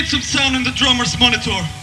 create some sound in the drummer's monitor.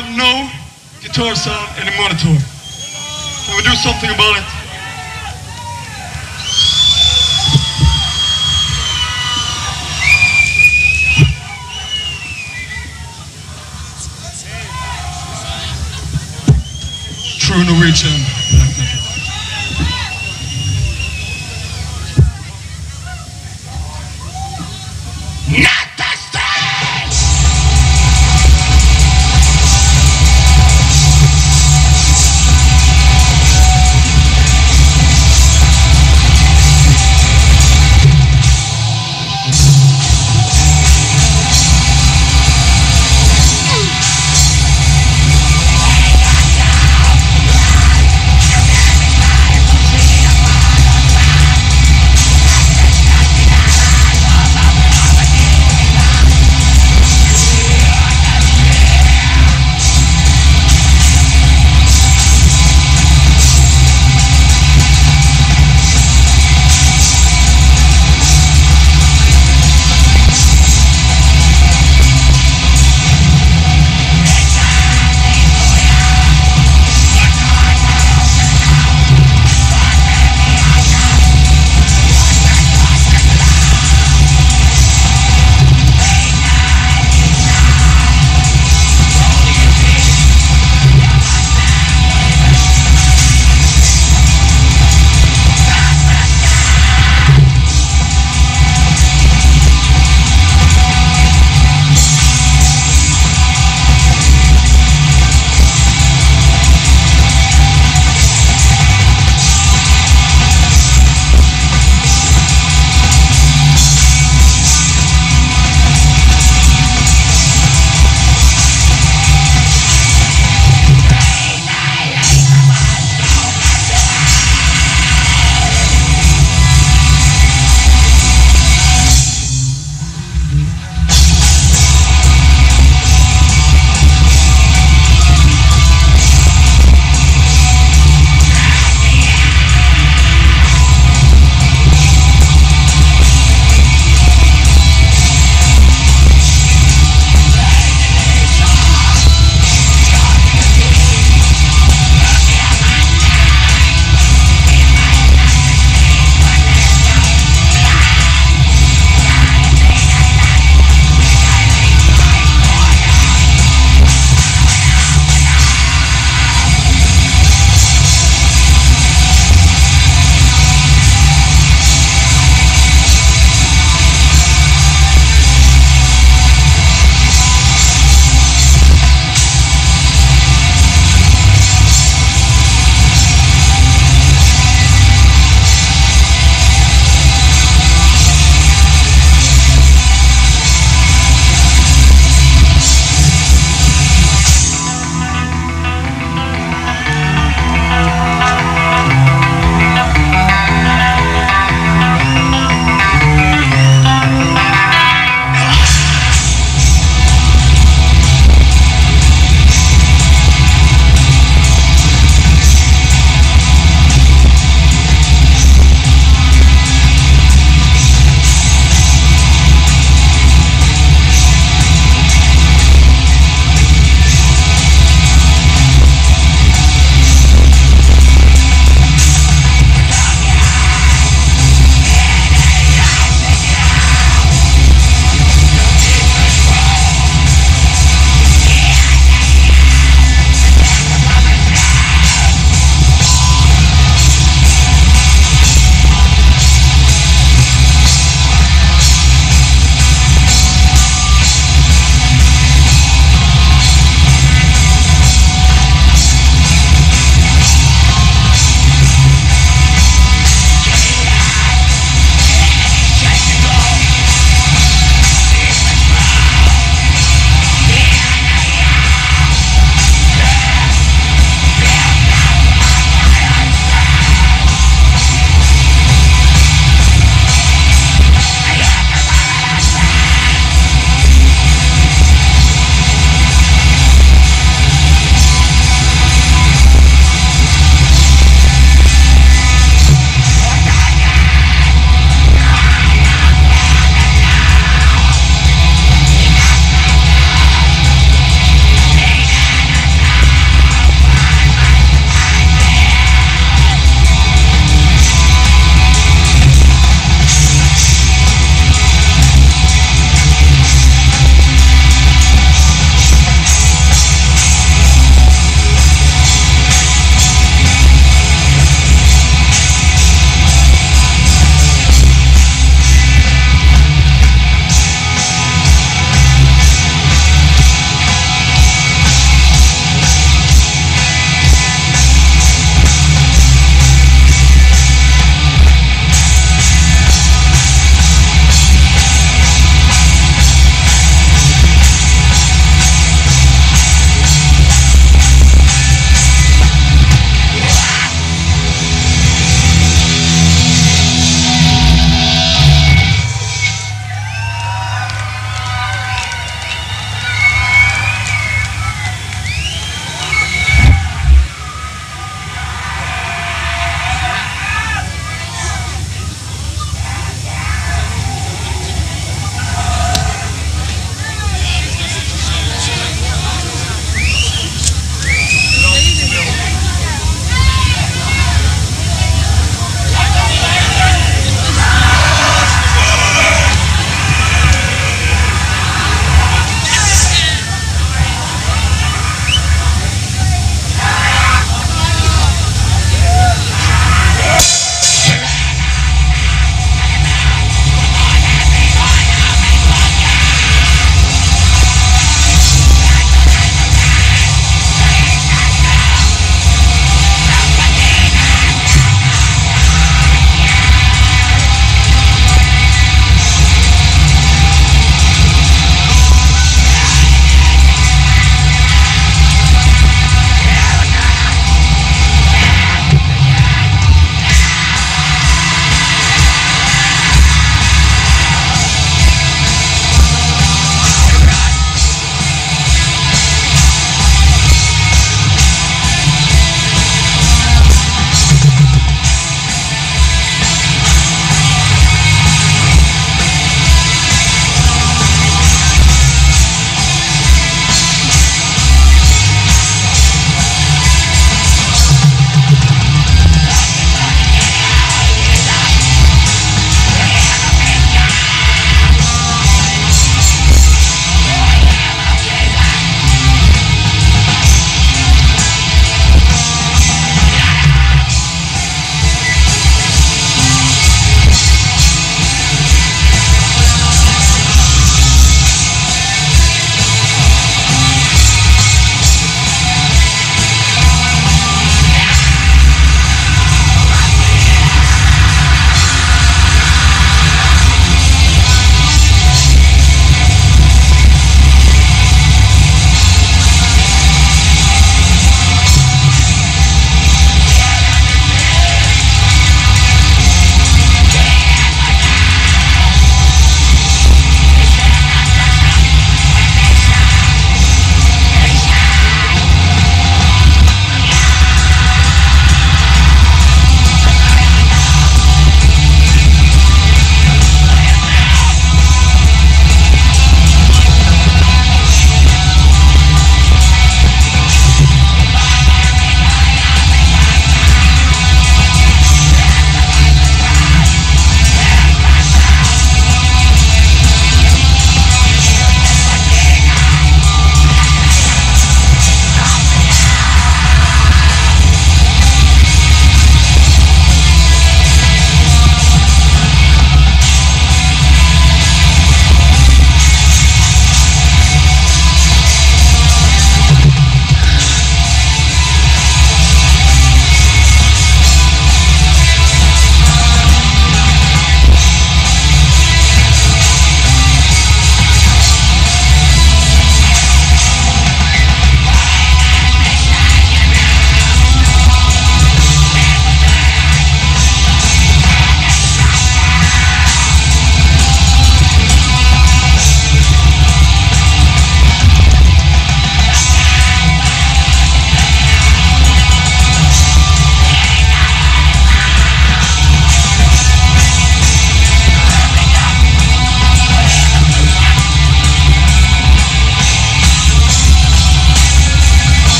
Have no guitar sound in the monitor. Can we do something about it? True Norwegian.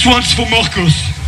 This one's for Marcos.